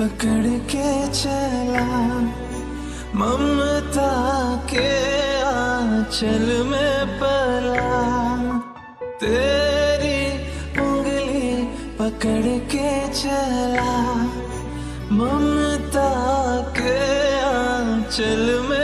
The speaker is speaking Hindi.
पकड़ के चला। ममता के आंचल में पला। तेरी उंगली पकड़ के चला। ममता के आंचल में